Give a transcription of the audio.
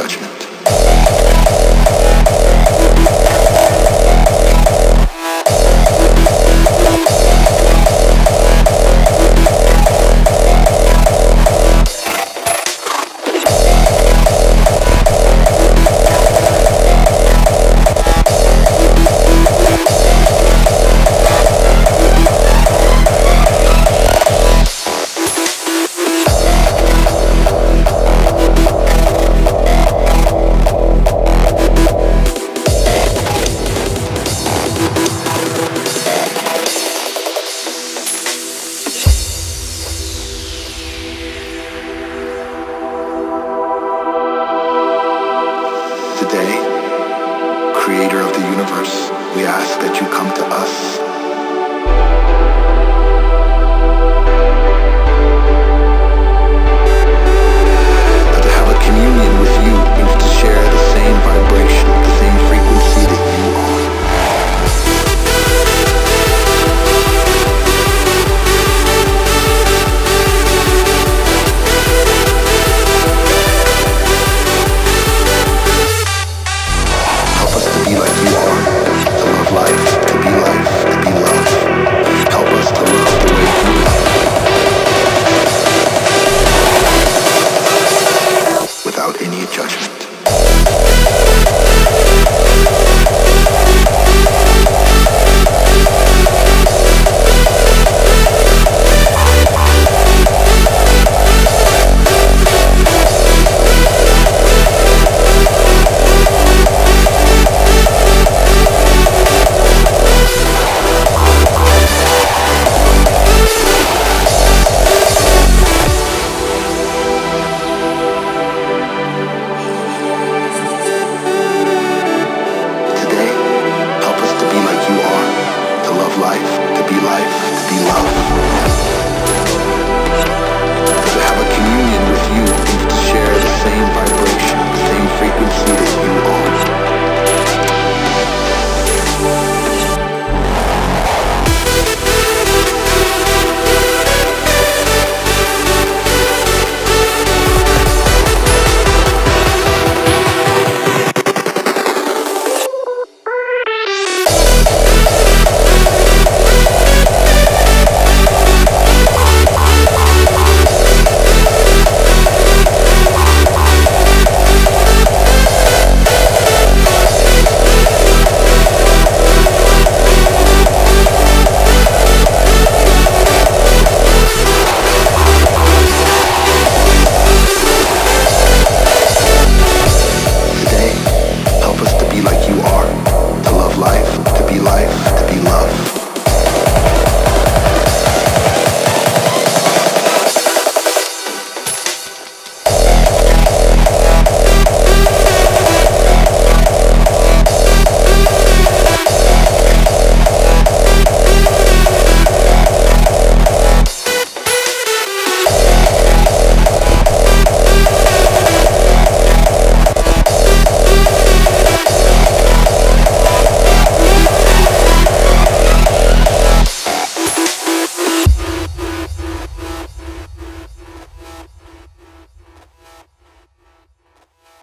judgment. judgment. life, to be life, to be love. To have a communion with you.